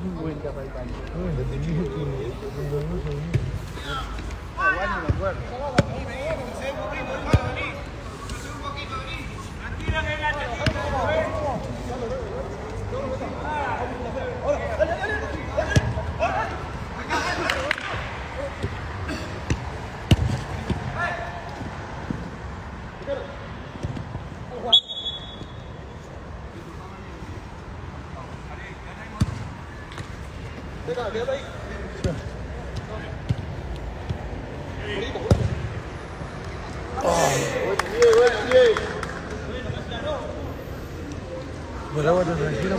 50 para el pancho. Pero aguanta tranquilo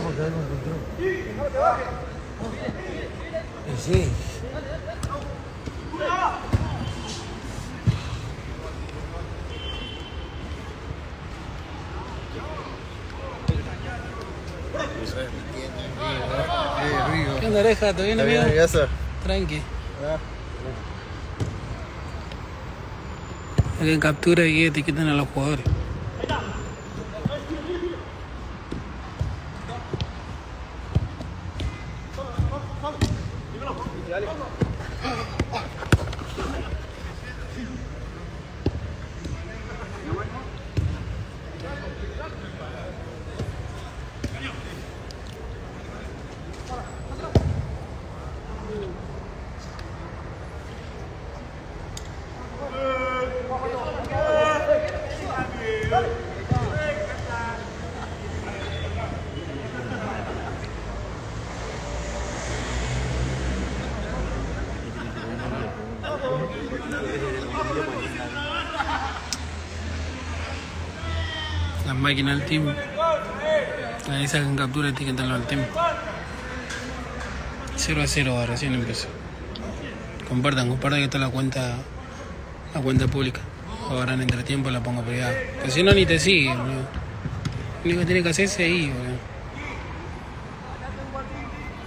porque algo encontró. Y sí. ¿Qué onda, oreja? ¿Todo bien, amigo? Tranqui. Alguien captura y etiquetan a los jugadores. Las máquinas del team. Ahí sacan captura etiquetanlo al team. 0 a 0 recién empezó. Compartan, compartan que está la cuenta la cuenta pública. Ahora en entretiempo la pongo privada. Porque si no ni te sigue, boludo. Lo único que tiene que hacer es ahí, boludo.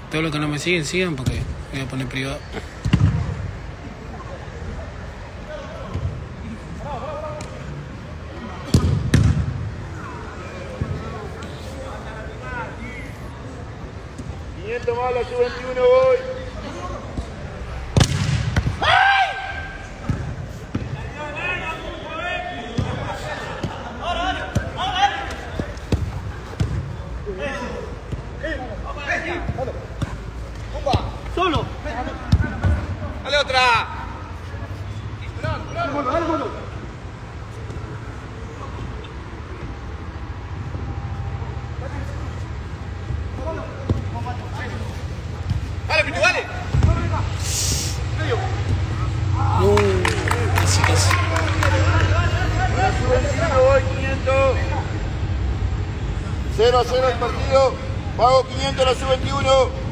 Todos los que no me siguen, sigan porque voy a poner privado. más la sub-21 voy. Solo. Dale otra. Dale, Pitu, dale. No, casi, casi. La sub-21 voy, 500. 0 a 0 el partido. Pago 500 la sub-21.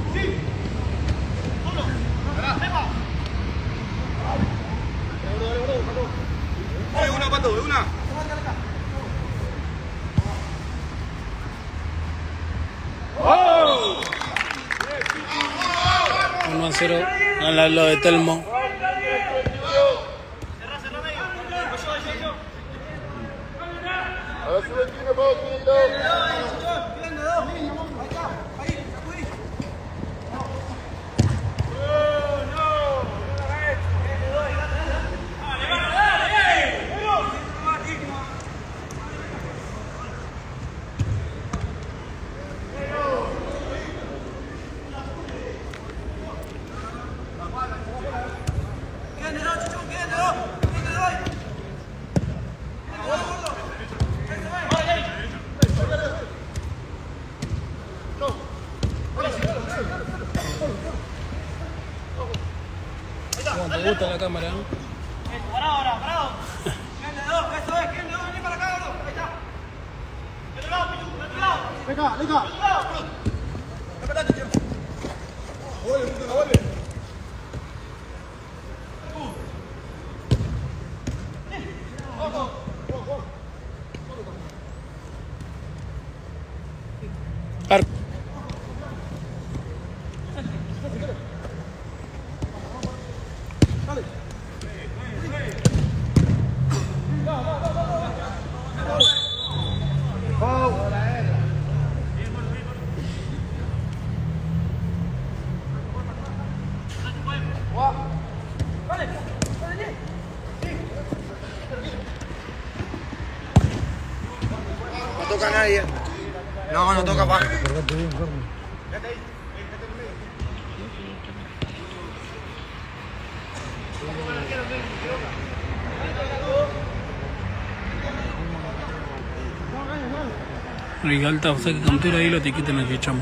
De una, Pato, de una. 1 a 0. A lo de Telmo. A la cámara? no? Parado ahora, parado. ¿Quién de dos? Eso es, ¿quién de dos? Vení para acá, gordo. Ahí está. De otro lado, Pichu, de otro lado. Venga, venga. De otro lado. No, toca Carmen. Rigalta, o sea que ahí lo te quitan el.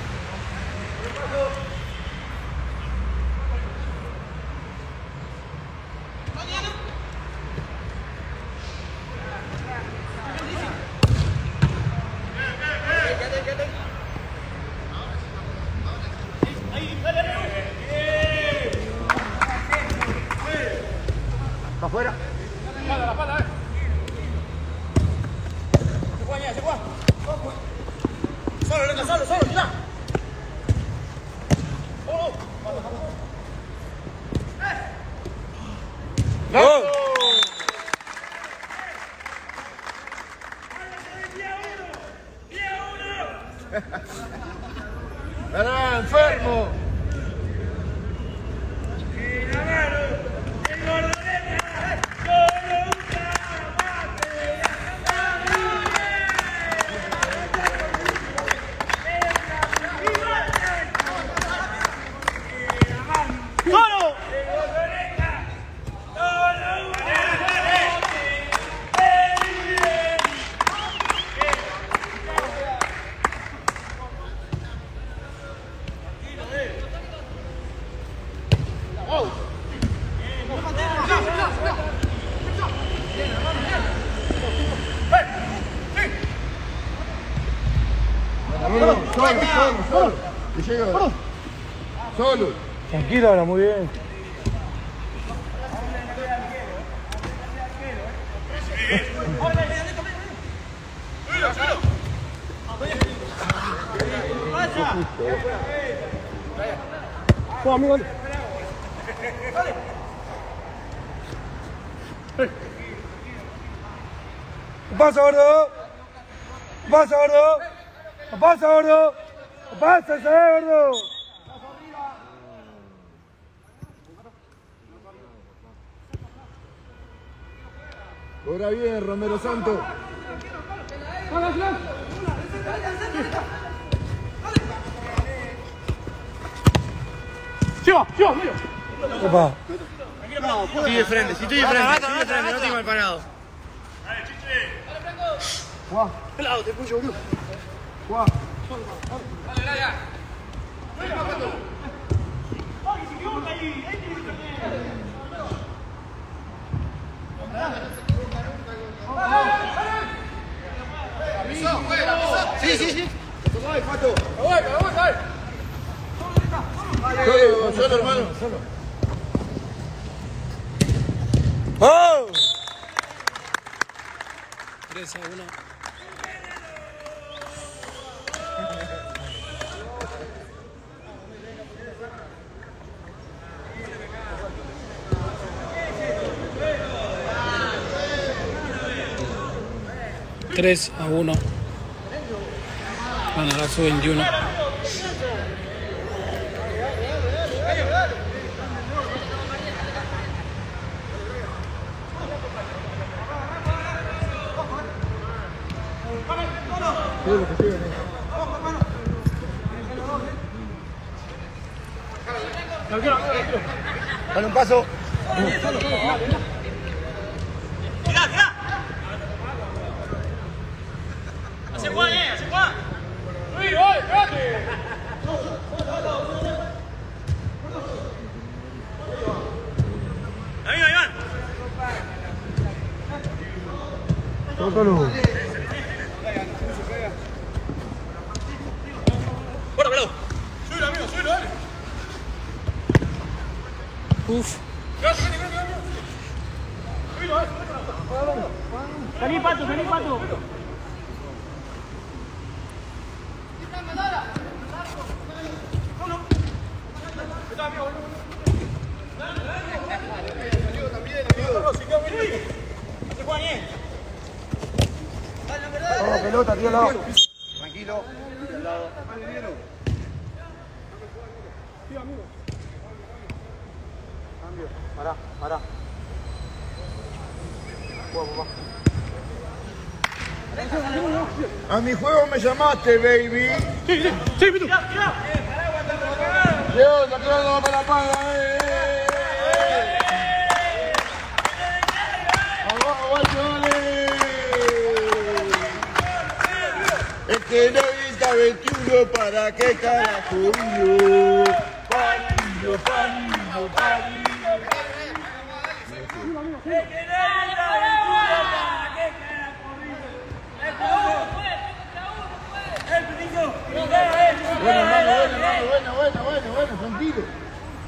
Solo, Leca, solo, solo, ya. ¡Ganá, enfermo! ¡Solo! Solo, solo, solo, solo. Que llega. Solo. Muy bien. Vamos, amigo. ¿Qué pasa, gordo? ¿Qué pasa, gordo? ¿Qué pasa, gordo? ¿Qué pasa, gordo? Cobra bien, Romero Santo. ¡Lleva, lleva, mira! Opa. Sigue de frente, si estoy de frente, sigue de frente, no estoy mal parado. Pelado, te puyo, boludo. Sí. Solo, solo, hermano. ¡Oh! 3 a 1. 3 a 1. Gana la sub-21. Dale un paso. Tócalo. ¡Fuera, pelado! ¡Subilo, amigo! ¡Subilo, dale! Uf. ¡Salí, Pato! ¡Salí, Pato! ¡Hace Juan, eh! Vamos, pelota, tío, al lado. Tranquilo. Pará, pará. A mi juego me llamaste, baby. ¡Sí, sí! ¡Sí, sacando para la paga, eh. eh. Abajo, guachones. Que no grita 21, ¿para qué carajo vino? Panillo, panillo, panillo. Bueno, bueno, hermano, bueno, bueno, bueno, bueno, tranquilo.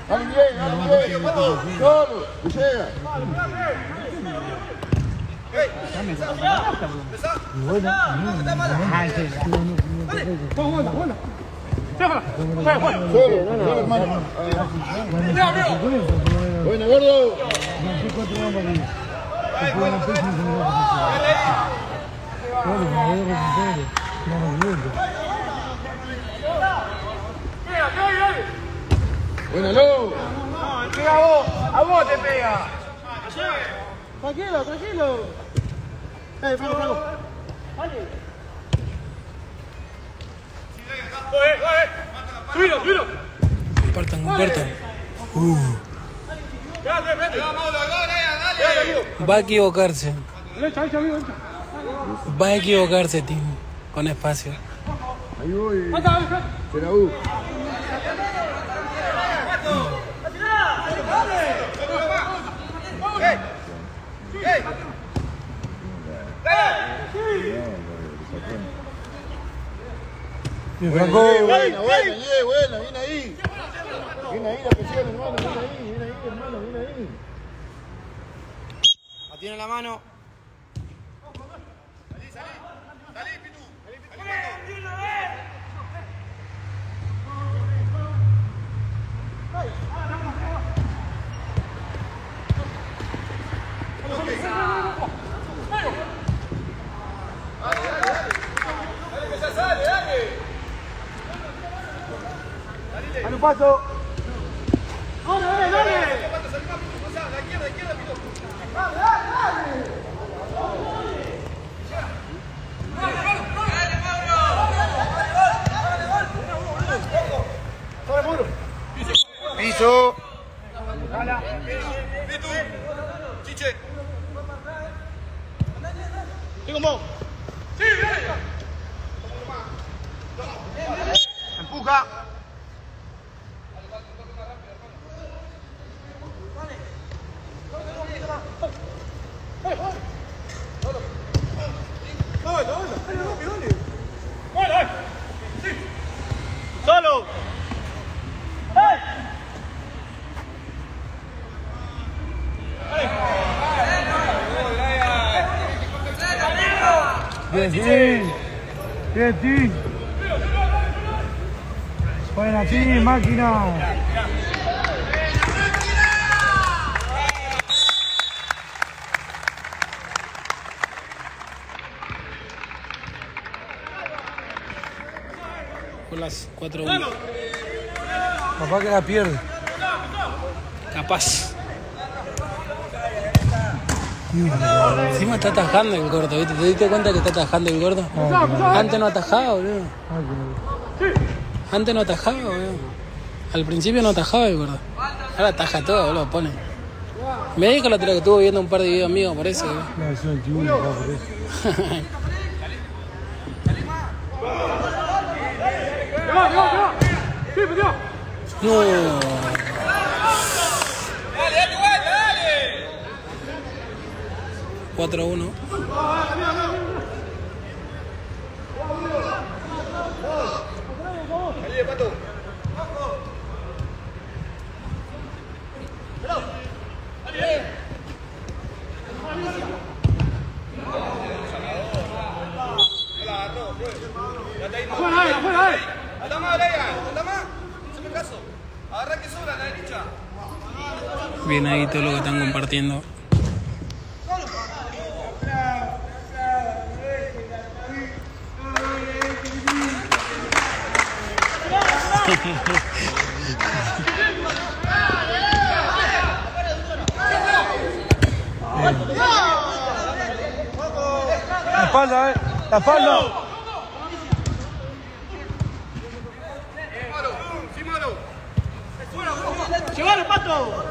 Dale bien, dale bien. Solo, que llega. Bueno, gordo. Bueno. Pega a vos, a vos te pega. Tranquilo, tranquilo. Eh, Franco, Franco. ¡Subilo, subilo! Compartan, compartan. Uh. Va a equivocarse. Va a equivocarse, Tim. Con espacio. Ahí voy. Será U. Bien, Buena, Franco. buena, buena, buena, bien ahí. Bien ahí la presión, hermano, bien ahí, bien ahí, hermano, bien ahí. La tiene en la mano. Dale un paso. Piso. Bien, Bien, Ti. Buena, Ti, máquina. Con las 4-1. Capaz que la pierde. Capaz. Encima está atajando el gordo, ¿viste? ¿Te diste cuenta que está atajando el gordo? Antes no atajaba, boludo. Antes no atajaba, boludo. Al principio no atajaba el gordo. Ahora ataja todo, boludo, pone. Me dijo la otra que estuvo viendo un par de videos míos, por eso. No, es 21, capaz por eso. No. 4-1. Bien ahí todo lo que están compartiendo. La espalda, eh. La espalda. ¡Llevar pato!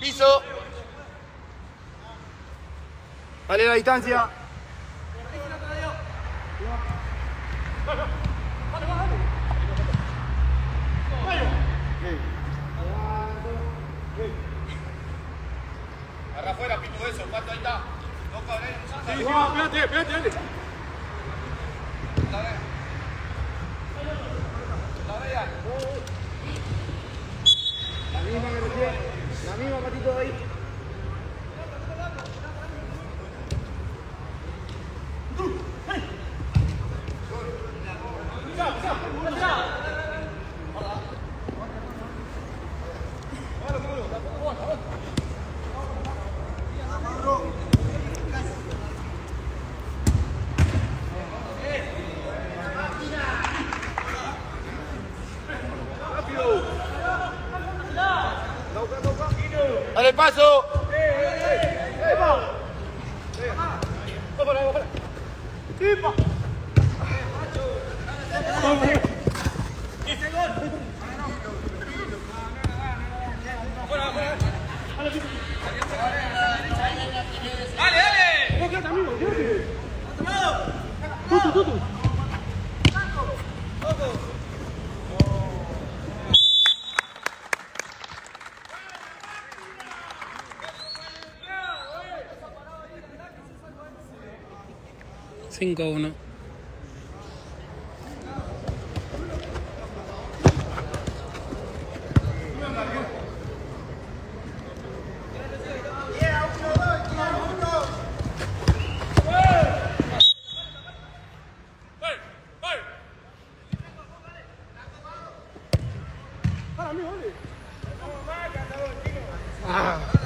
Piso. Dale la distancia. Agarra afuera, pito eso, pato, ahí está. Toca, Brian. La misma patito ahí. single nữa Ah.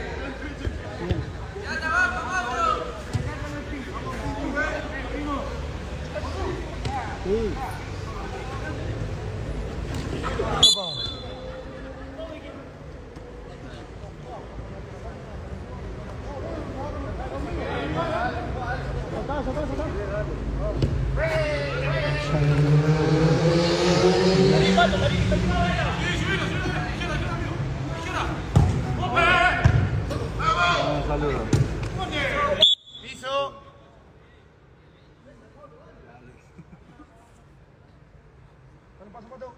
Piso. paso, pato.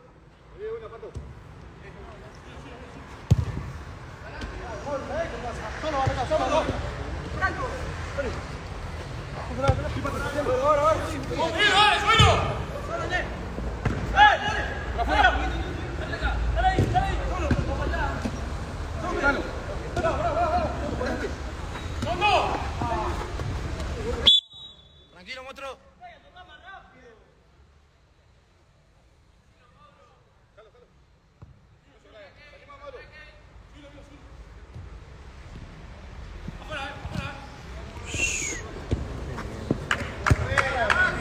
Tranquilo, monstruo.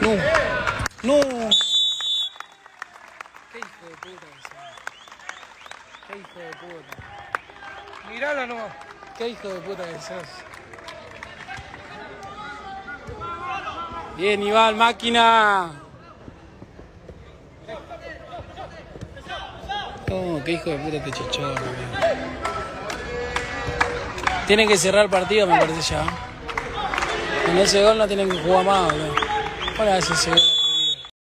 No. No. Qué hijo de puta que. Qué hijo de puta. Mirala nomás. Qué hijo de puta que sos. Bien, Iván, máquina. Oh, qué hijo de puta este chichón. Tienen que cerrar el partido, me parece ya. Con ese gol no tienen que jugar más. ¿Cuál es ese gol?